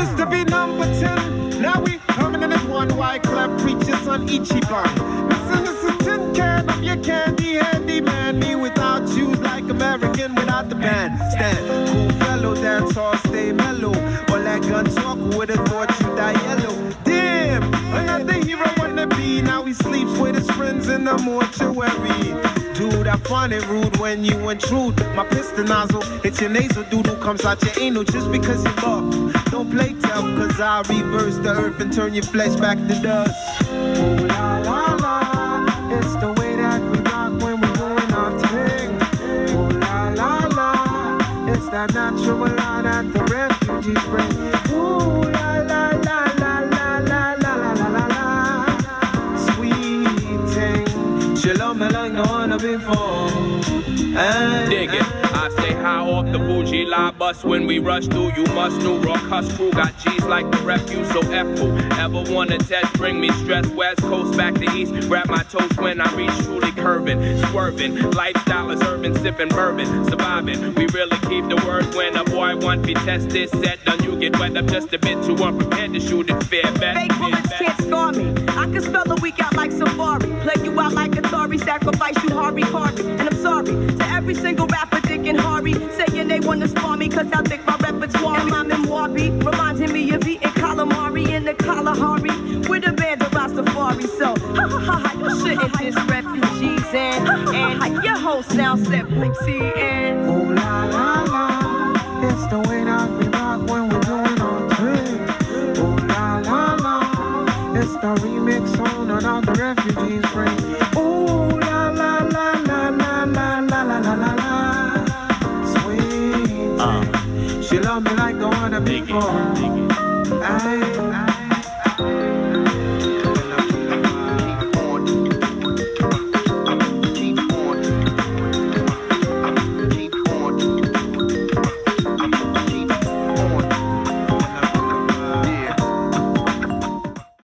used to be number 10. Now we coming in as one Wyclef preachers on Ichiban. block. Listen, this is tin can. I'm your candy handy man. Me without you, like American without the bandstand. Cool fellow, dance hall, stay mellow. All that gun talk would have thought you die yellow. Damn, another hero wanna be. Now he sleeps with his friends in the mortuary. I find it rude when you intrude. My piston nozzle hits your nasal, doodle comes out your anal just because you love. Don't play tough, cause I reverse the earth and turn your flesh back to dust. Ooh la la la, it's the way that we rock when we're doing our thing. Ooh la la la, it's that natural law that the refugees bring. Shalom, like no one before. Hey, Dig it. Eh. I stay high off the Fuji line bus when we rush through. You must know rock hus crew got G's like the refuse. So F who ever wanna test, bring me stress. West Coast back to East, grab my toes when I reach truly curving, swerving. Lifestyle is urban, sipping bourbon, surviving. We really keep the word when a boy want be tested. Set done, you get wet up just a bit too unprepared to shoot it fair. Bet, sacrifice you Harvey Harvey. And I'm sorry to every single rapper, Dick and Harvey, saying they wanna spar me cause I think my repertoire and my memoir beat reminding me of eating calamari in the Kalahari with a band of Rastafari. So, ha ha ha ha, you shouldn't diss refugees and, and your whole sound set Blixie and. Ooh la la la, it's the way that we rock when we're doing our thing. Oh la la la, it's the remix on and all the refugees bring. Ooh She love me like the one I before. I, I